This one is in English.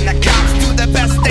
And the cops do the best